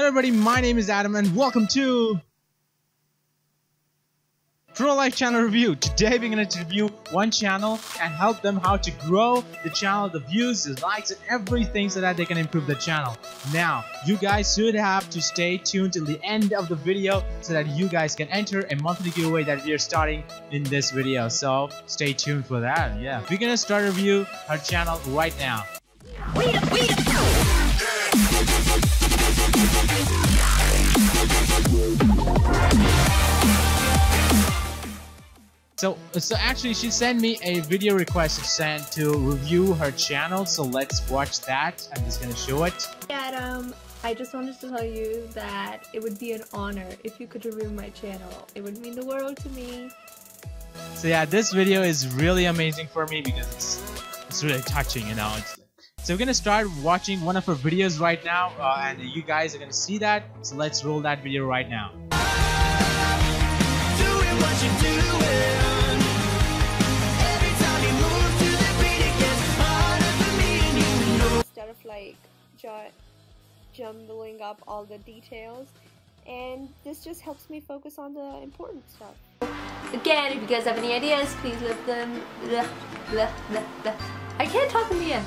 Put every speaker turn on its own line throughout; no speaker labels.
Hello everybody, my name is Adam and welcome to Pro Life Channel Review. Today we're going to review one channel and help them how to grow the channel, the views, the likes and everything so that they can improve the channel. Now, you guys should have to stay tuned till the end of the video so that you guys can enter a monthly giveaway that we are starting in this video. So stay tuned for that. Yeah, we're going to start review her channel right now. So, so actually, she sent me a video request to send to review her channel. So let's watch that. I'm just gonna show it.
Adam, I just wanted to tell you that it would be an honor if you could review my channel. It would mean the world to me.
So yeah, this video is really amazing for me because it's it's really touching, you know. It's, so we're gonna start watching one of her videos right now, uh, and you guys are gonna see that. So let's roll that video right now.
Jumbling up all the details and this just helps me focus on the important stuff. Again, if you guys have any ideas, please leave them. Blah, blah, blah, I can't talk in the end.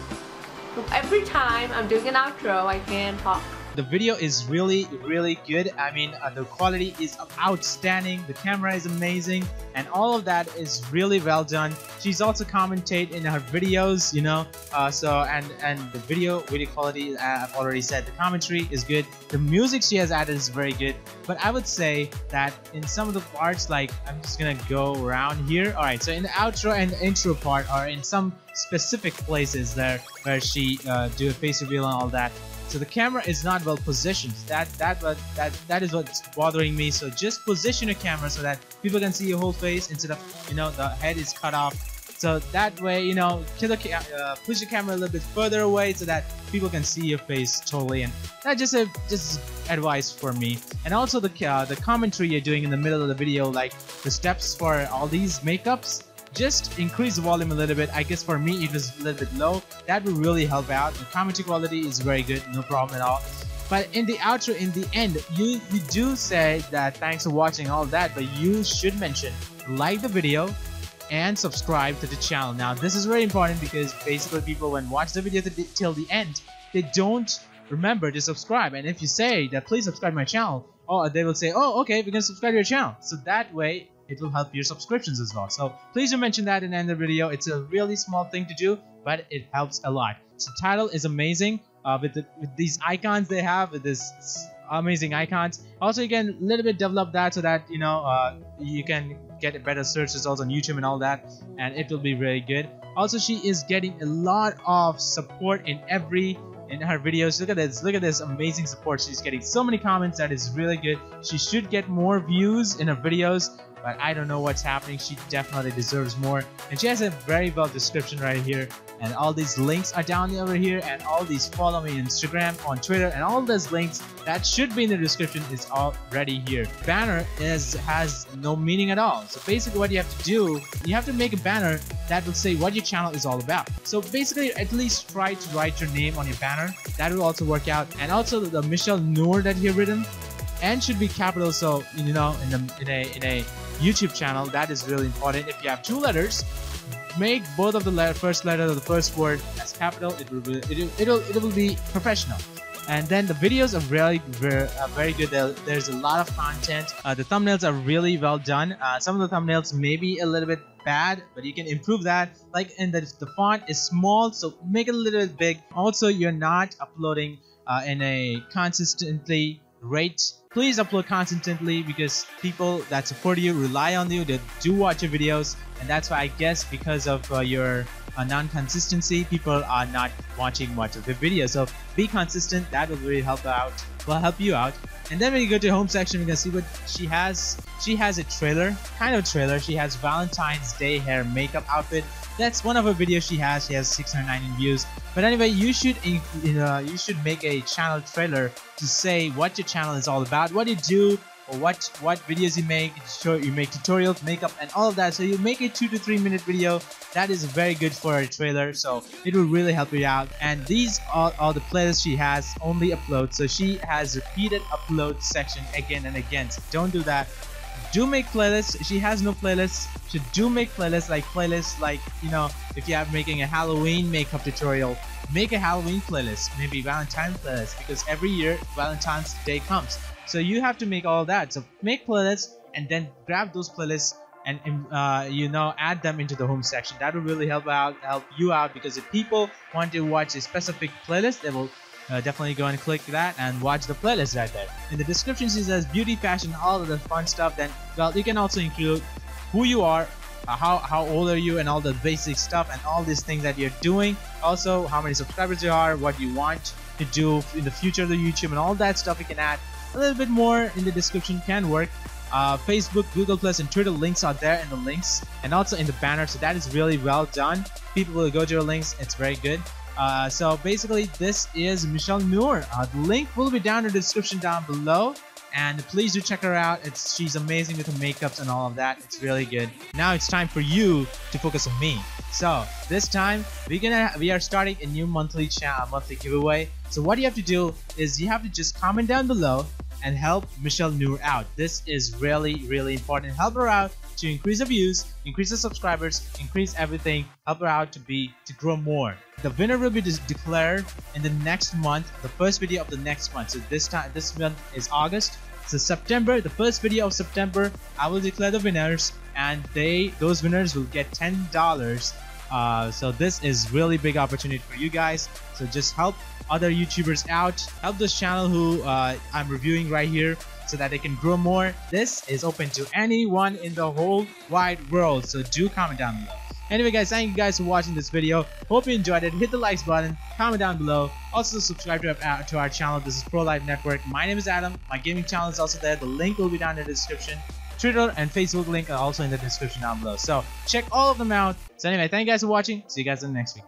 Every time I'm doing an outro, I can't talk.
The video is really, really good. I mean, uh, the quality is outstanding. The camera is amazing, and all of that is really well done. She's also commentate in her videos, you know. Uh, so and and the video video quality, uh, I've already said. The commentary is good. The music she has added is very good. But I would say that in some of the parts, like I'm just gonna go around here. All right. So in the outro and the intro part, or in some specific places there where she uh, do a face reveal and all that so the camera is not well positioned. That that what that that is what's bothering me. So just position your camera so that people can see your whole face instead of you know the head is cut off. So that way, you know, uh, push the camera a little bit further away so that people can see your face totally. And that's just a just advice for me. And also the uh, the commentary you're doing in the middle of the video, like the steps for all these makeups just increase the volume a little bit. I guess for me it was a little bit low. That would really help out. The commentary quality is very good, no problem at all. But in the outro, in the end, you, you do say that thanks for watching all that, but you should mention like the video and subscribe to the channel. Now this is very important because basically people when watch the video till the end, they don't remember to subscribe. And if you say that please subscribe my channel, oh they will say, oh okay, we're gonna subscribe to your channel. So that way it will help your subscriptions as well. So please do mention that in the end of the video. It's a really small thing to do, but it helps a lot. So title is amazing uh, with, the, with these icons they have, with this amazing icons. Also, you can a little bit develop that so that, you know, uh, you can get a better search results on YouTube and all that, and it will be very good. Also, she is getting a lot of support in every in her videos. Look at this. Look at this amazing support. She's getting so many comments. That is really good. She should get more views in her videos but I don't know what's happening. She definitely deserves more. And she has a very well description right here. And all these links are down over here. And all these follow me on Instagram, on Twitter, and all those links that should be in the description is already here. Banner is has no meaning at all. So basically what you have to do, you have to make a banner that will say what your channel is all about. So basically at least try to write your name on your banner. That will also work out. And also the Michelle Noor that you've written, and should be capital so you know in, the, in a in a YouTube channel that is really important. If you have two letters make both of the letter, first letter of the first word as capital. It will be it, it'll it will be professional. And then the videos are really very, very good. There's a lot of content. Uh, the thumbnails are really well done. Uh, some of the thumbnails may be a little bit bad but you can improve that. Like and the, the font is small so make it a little bit big. Also you're not uploading uh, in a consistently rate. Please upload consistently because people that support you rely on you. They do watch your videos and that's why i guess because of uh, your uh, non-consistency people are not watching much of the video so be consistent. That will really help out will help you out. And then when you go to home section you can see what she has. She has a trailer kind of trailer. She has valentine's day hair makeup outfit. That's one of her videos she has. She has 690 views but anyway you should you uh, you should make a channel trailer to say what your channel is all about what you do or what what videos you make you make tutorials makeup and all of that. So you make a two to three minute video. That is very good for a trailer so it will really help you out. And these are all the playlists she has only upload so she has repeated upload section again and again. So don't do that do make playlists. She has no playlists. She do make playlists like playlists like you know if you are making a halloween makeup tutorial make a halloween playlist maybe valentine playlist because every year valentine's day comes. So you have to make all that. So make playlists and then grab those playlists and uh, you know add them into the home section. That will really help out help you out because if people want to watch a specific playlist they will uh, definitely go and click that and watch the playlist right there in the description she says beauty fashion all of the fun stuff then well you can also include who you are uh, how, how old are you and all the basic stuff and all these things that you're doing also how many subscribers you are what you want to do in the future of the youtube and all that stuff you can add a little bit more in the description can work uh, Facebook, Google Plus, and Twitter links are there in the links and also in the banner. So that is really well done. People will go to your links. It's very good. Uh, so basically, this is Michelle Noor. Uh, the link will be down in the description down below. And please do check her out. It's she's amazing with her makeups and all of that. It's really good. Now it's time for you to focus on me. So this time we're gonna we are starting a new monthly channel monthly giveaway. So what you have to do is you have to just comment down below and help Michelle Noor out. This is really, really important. Help her out to increase the views, increase the subscribers, increase everything. Help her out to be to grow more. The winner will be declared in the next month, the first video of the next month. So this time, this month is August. So September, the first video of September, I will declare the winners, and they, those winners will get ten dollars uh, so this is really big opportunity for you guys. So just help other YouTubers out. Help this channel who uh, I'm reviewing right here so that they can grow more. This is open to anyone in the whole wide world. So do comment down below. Anyway guys, thank you guys for watching this video. Hope you enjoyed it. Hit the likes button, comment down below. Also subscribe to our, uh, to our channel. This is Pro Life Network. My name is Adam. My gaming channel is also there. The link will be down in the description. Twitter and Facebook link are also in the description down below. So check all of them out. So anyway, thank you guys for watching. See you guys in the next week.